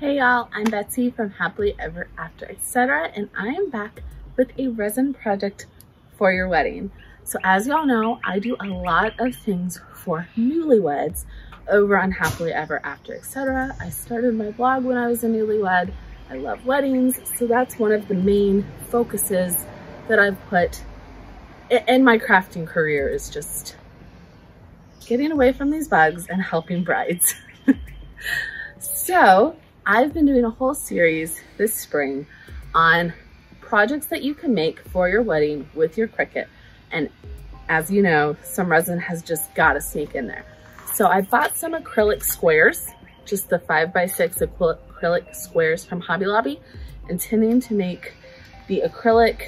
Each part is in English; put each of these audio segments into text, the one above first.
Hey y'all, I'm Betsy from Happily Ever After Etc. and I am back with a resin project for your wedding. So as y'all know, I do a lot of things for newlyweds over on Happily Ever After Etc. I started my blog when I was a newlywed. I love weddings, so that's one of the main focuses that I've put in my crafting career is just getting away from these bugs and helping brides. so I've been doing a whole series this spring on projects that you can make for your wedding with your Cricut. And as you know, some resin has just got to sneak in there. So I bought some acrylic squares, just the five by six acrylic squares from Hobby Lobby, intending to make the acrylic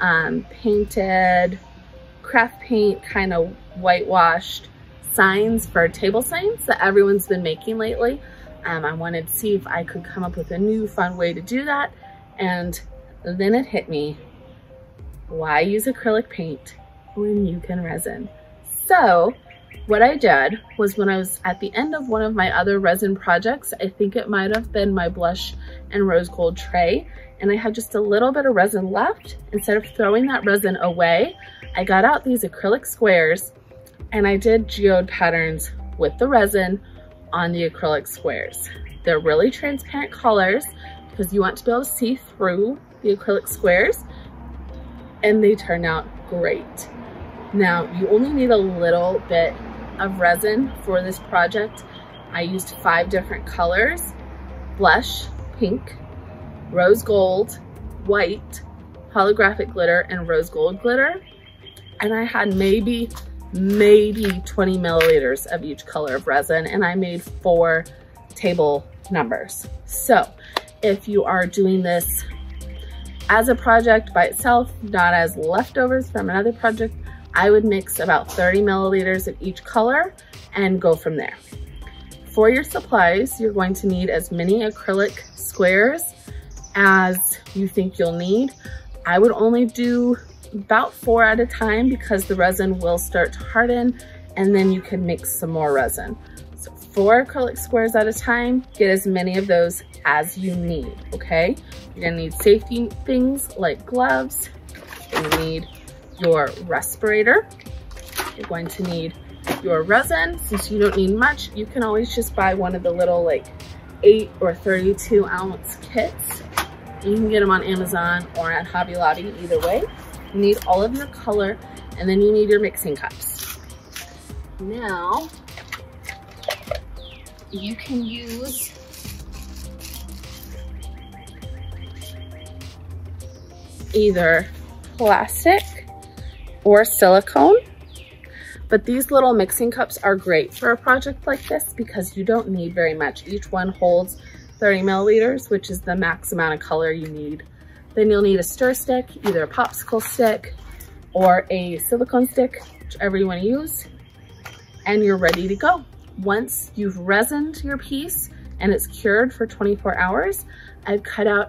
um, painted craft paint kind of whitewashed signs for table signs that everyone's been making lately. Um, I wanted to see if I could come up with a new fun way to do that. And then it hit me, why use acrylic paint when you can resin? So what I did was when I was at the end of one of my other resin projects, I think it might have been my blush and rose gold tray, and I had just a little bit of resin left. Instead of throwing that resin away, I got out these acrylic squares and I did geode patterns with the resin on the acrylic squares. They're really transparent colors because you want to be able to see through the acrylic squares and they turn out great. Now, you only need a little bit of resin for this project. I used five different colors, blush, pink, rose gold, white, holographic glitter, and rose gold glitter. And I had maybe maybe 20 milliliters of each color of resin and I made four table numbers. So if you are doing this as a project by itself, not as leftovers from another project, I would mix about 30 milliliters of each color and go from there. For your supplies, you're going to need as many acrylic squares as you think you'll need. I would only do about four at a time because the resin will start to harden and then you can mix some more resin. So four acrylic squares at a time, get as many of those as you need, okay? You're gonna need safety things like gloves, you're need your respirator, you're going to need your resin. Since you don't need much, you can always just buy one of the little like eight or 32 ounce kits. You can get them on Amazon or at Hobby Lobby, either way. You need all of your color and then you need your mixing cups. Now, you can use either plastic or silicone. But these little mixing cups are great for a project like this because you don't need very much. Each one holds 30 milliliters, which is the max amount of color you need then you'll need a stir stick, either a popsicle stick or a silicone stick, whichever you wanna use, and you're ready to go. Once you've resined your piece and it's cured for 24 hours, I've cut out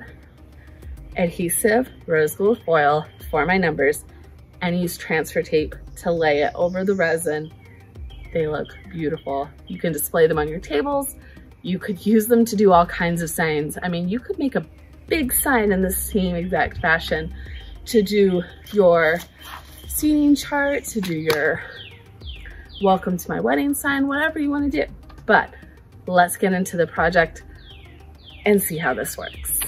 adhesive rose gold foil for my numbers and use transfer tape to lay it over the resin. They look beautiful. You can display them on your tables. You could use them to do all kinds of signs. I mean, you could make a big sign in the same exact fashion to do your seating chart, to do your welcome to my wedding sign, whatever you wanna do. But let's get into the project and see how this works.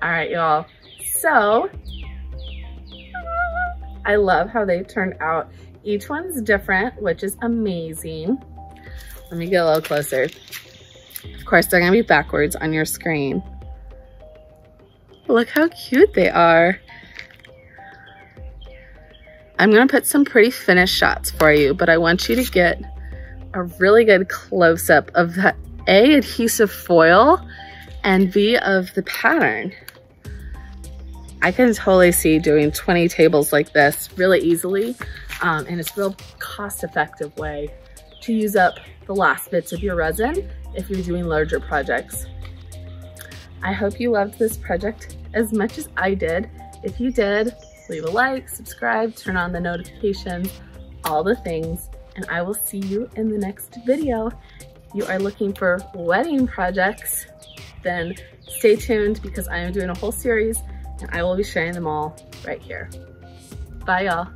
All right, y'all. So I love how they turned out. Each one's different, which is amazing. Let me get a little closer. Of course, they're gonna be backwards on your screen. Look how cute they are. I'm gonna put some pretty finished shots for you, but I want you to get a really good close-up of that A, adhesive foil, and B, of the pattern. I can totally see doing 20 tables like this really easily, um, and it's a real cost-effective way to use up the last bits of your resin if you're doing larger projects. I hope you loved this project as much as I did. If you did, leave a like, subscribe, turn on the notifications, all the things, and I will see you in the next video. If you are looking for wedding projects, then stay tuned because I am doing a whole series I will be sharing them all right here. Bye y'all.